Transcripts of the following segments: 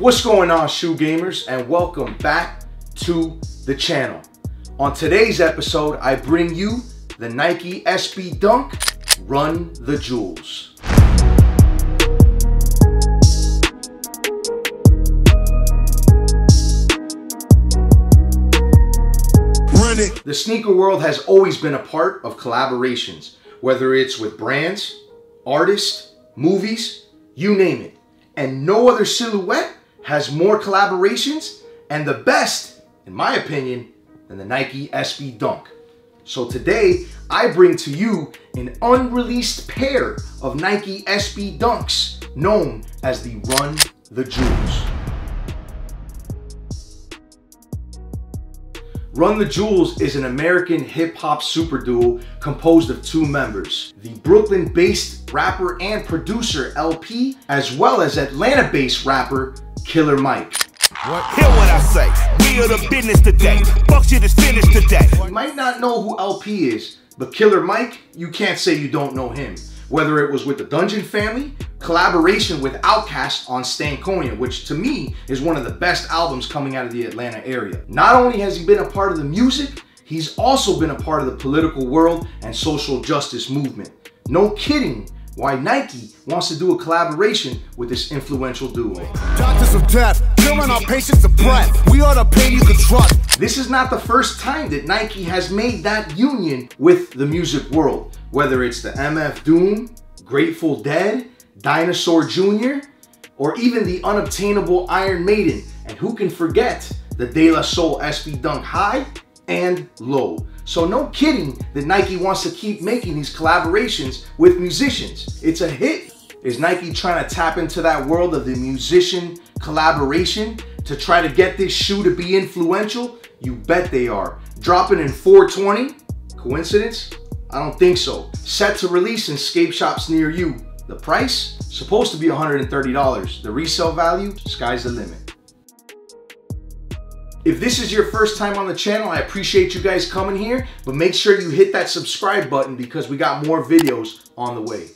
What's going on, shoe gamers, and welcome back to the channel. On today's episode, I bring you the Nike SB Dunk Run the Jewels. Run it. The sneaker world has always been a part of collaborations, whether it's with brands, artists, movies, you name it. And no other silhouette has more collaborations and the best, in my opinion, than the Nike SB Dunk. So today, I bring to you an unreleased pair of Nike SB Dunks known as the Run the Jewels. Run the Jewels is an American hip hop super duo composed of two members, the Brooklyn based rapper and producer El-P, as well as Atlanta based rapper Killer Mike. What? Hear what I say. We are the business today. Fuck shit is finished today. You might not know who El-P is, but Killer Mike, you can't say you don't know him. Whether it was with the Dungeon Family, collaboration with Outkast on Stankonia, which to me is one of the best albums coming out of the Atlanta area. Not only has he been a part of the music, he's also been a part of the political world and social justice movement. No kidding, why Nike wants to do a collaboration with this influential duo. Doctors of death, killing our patients of breath. We are the pain you can trust. This is not the first time that Nike has made that union with the music world, whether it's the MF Doom, Grateful Dead, Dinosaur Jr., or even the unobtainable Iron Maiden. And who can forget the De La Soul SB Dunk High and Low. So no kidding that Nike wants to keep making these collaborations with musicians. It's a hit. Is Nike trying to tap into that world of the musician collaboration to try to get this shoe to be influential? You bet they are. Dropping in 420? Coincidence? I don't think so. Set to release in skate shops near you. The price? Supposed to be $130. The resale value? Sky's the limit. If this is your first time on the channel, I appreciate you guys coming here, but make sure you hit that subscribe button because we got more videos on the way.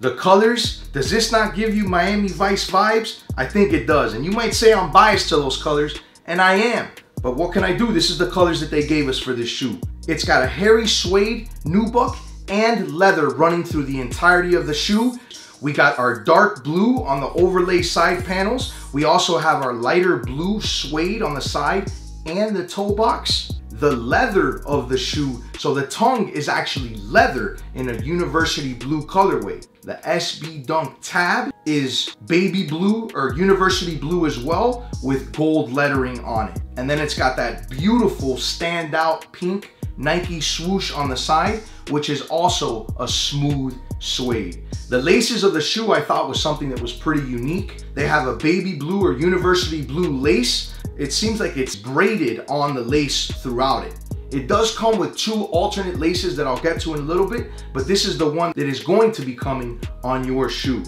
The colors, does this not give you Miami Vice vibes? I think it does. And you might say I'm biased to those colors, and I am. But what can I do? This is the colors that they gave us for this shoe. It's got a hairy suede, nubuck, and leather running through the entirety of the shoe. We got our dark blue on the overlay side panels. We also have our lighter blue suede on the side and the toe box. The leather of the shoe, so the tongue is actually leather in a university blue colorway. The SB Dunk tab is baby blue or university blue as well with gold lettering on it. And then it's got that beautiful standout pink Nike swoosh on the side, which is also a smooth suede. The laces of the shoe I thought was something that was pretty unique. They have a baby blue or university blue lace. It seems like it's braided on the lace throughout it. It does come with two alternate laces that I'll get to in a little bit, but this is the one that is going to be coming on your shoe.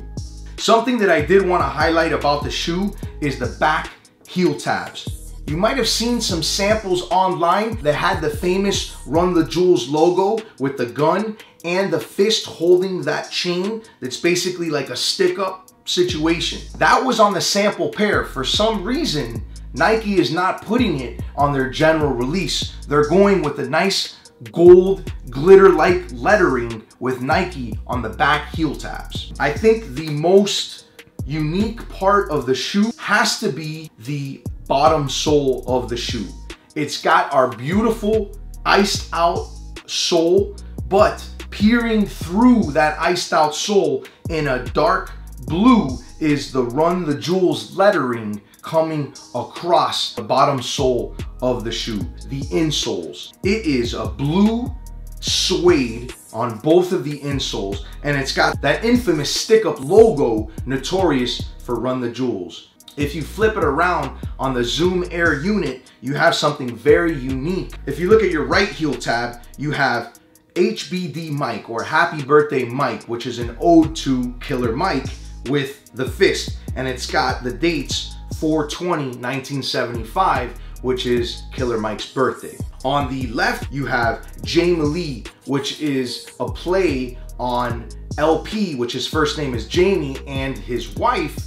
Something that I did want to highlight about the shoe is the back heel tabs. You might have seen some samples online that had the famous Run the Jewels logo with the gun and the fist holding that chain that's basically like a stick up situation. That was on the sample pair. For some reason, Nike is not putting it on their general release. They're going with a nice gold glitter-like lettering with Nike on the back heel tabs. I think the most unique part of the shoe has to be the bottom sole of the shoe. It's got our beautiful iced out sole, but peering through that iced out sole in a dark blue is the Run the Jewels lettering coming across the bottom sole of the shoe, the insoles. It is a blue suede on both of the insoles, and it's got that infamous stick-up logo notorious for Run the Jewels. If you flip it around on the Zoom Air unit, you have something very unique. If you look at your right heel tab, you have HBD Mike or Happy Birthday Mike, which is an ode to Killer Mike with the fist. And it's got the dates 420 1975, which is Killer Mike's birthday. On the left, you have Jamie Lee, which is a play on El-P, which his first name is Jamie, and his wife,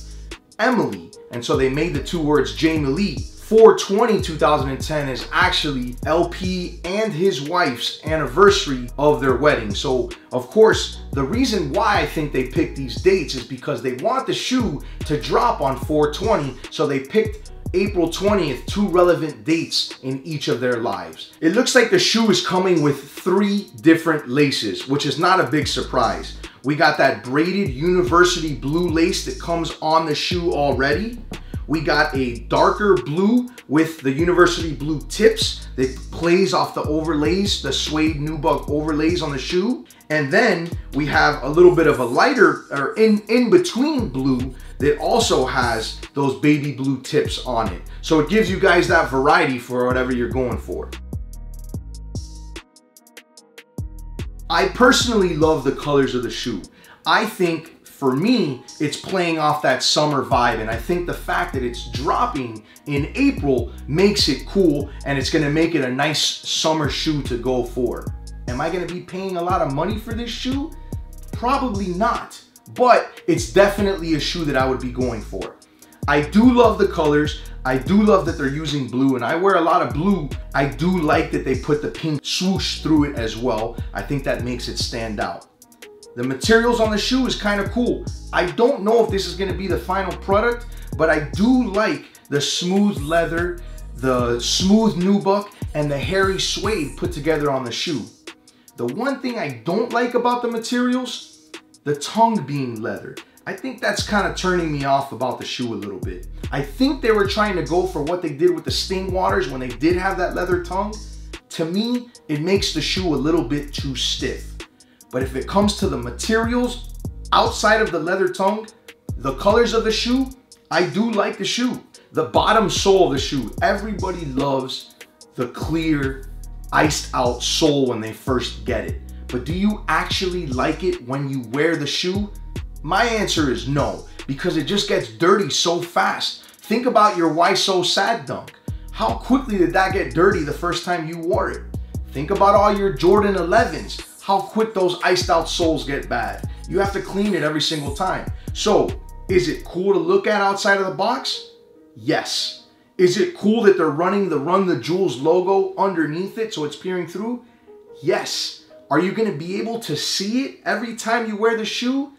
Emily. And so they made the two words Jamie Lee. 420 2010 is actually El-P and his wife's anniversary of their wedding. So, of course, the reason why I think they picked these dates is because they want the shoe to drop on 420. So they picked April 20th, two relevant dates in each of their lives. It looks like the shoe is coming with three different laces, which is not a big surprise. We got that braided university blue lace that comes on the shoe already. We got a darker blue with the university blue tips that plays off the overlays, the suede nubuck overlays on the shoe. And then we have a little bit of a lighter or in, in between blue that also has those baby blue tips on it. So it gives you guys that variety for whatever you're going for. I personally love the colors of the shoe. I think for me, it's playing off that summer vibe. And I think the fact that it's dropping in April makes it cool and it's gonna make it a nice summer shoe to go for. Am I gonna be paying a lot of money for this shoe? Probably not, but it's definitely a shoe that I would be going for. I do love the colors. I do love that they're using blue and I wear a lot of blue. I do like that they put the pink swoosh through it as well. I think that makes it stand out. The materials on the shoe is kind of cool. I don't know if this is gonna be the final product, but I do like the smooth leather, the smooth nubuck, and the hairy suede put together on the shoe. The one thing I don't like about the materials, the tongue being leather. I think that's kind of turning me off about the shoe a little bit. I think they were trying to go for what they did with the Sting Waters when they did have that leather tongue. To me, it makes the shoe a little bit too stiff. But if it comes to the materials outside of the leather tongue, the colors of the shoe, I do like the shoe. The bottom sole of the shoe, everybody loves the clear, iced out sole when they first get it. But do you actually like it when you wear the shoe? My answer is no, because it just gets dirty so fast. Think about your Why So Sad dunk. How quickly did that get dirty the first time you wore it? Think about all your Jordan 11s how quick those iced out soles get bad. You have to clean it every single time. So, is it cool to look at outside of the box? Yes. Is it cool that they're running the Run the Jewels logo underneath it so it's peering through? Yes. Are you going to be able to see it every time you wear the shoe?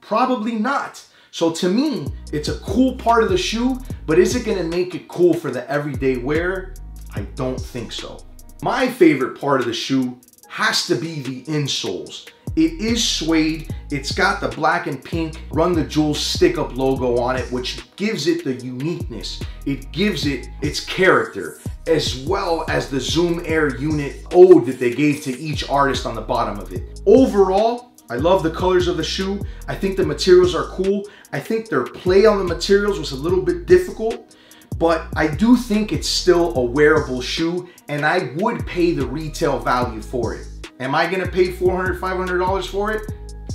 Probably not. So to me, it's a cool part of the shoe, but is it gonna make it cool for the everyday wearer? I don't think so. My favorite part of the shoe has to be the insoles. It is suede. It's got the black and pink Run the Jewels stick up logo on it, which gives it the uniqueness. It gives it its character, as well as the Zoom Air unit ode that they gave to each artist on the bottom of it. Overall, I love the colors of the shoe. I think the materials are cool. I think their play on the materials was a little bit difficult but I do think it's still a wearable shoe and I would pay the retail value for it. Am I gonna pay $400, $500 for it?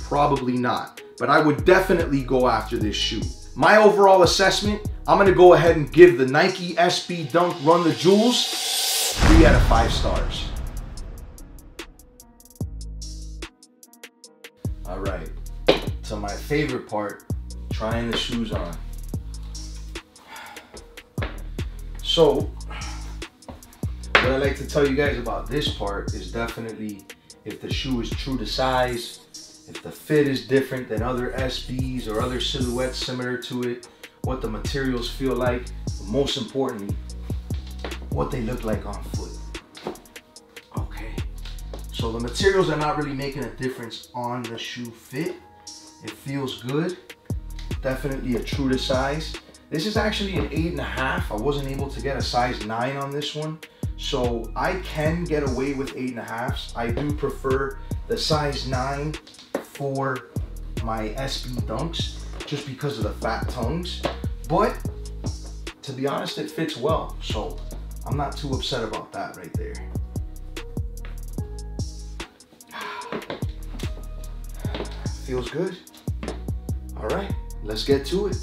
Probably not, but I would definitely go after this shoe. My overall assessment, I'm gonna go ahead and give the Nike SB Dunk Run the Jewels three out of five stars. All right, to my favorite part, trying the shoes on. So, what I like to tell you guys about this part is definitely if the shoe is true to size, if the fit is different than other SBs or other silhouettes similar to it, what the materials feel like, but most importantly, what they look like on foot. Okay, so the materials are not really making a difference on the shoe fit. It feels good, definitely a true to size. This is actually an eight and a half. I wasn't able to get a size nine on this one. So I can get away with eight and a halves. I do prefer the size nine for my SB dunks just because of the fat tongues. But to be honest, it fits well. So I'm not too upset about that right there. Feels good. All right, let's get to it.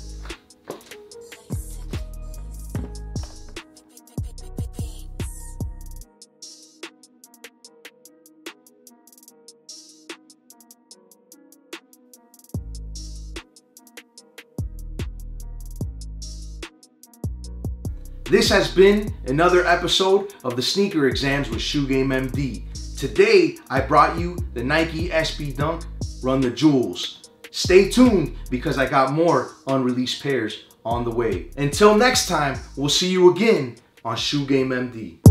This has been another episode of the Sneaker Exams with Shoe Game MD. Today, I brought you the Nike SB Dunk Run the Jewels. Stay tuned because I got more unreleased pairs on the way. Until next time, we'll see you again on Shoe Game MD.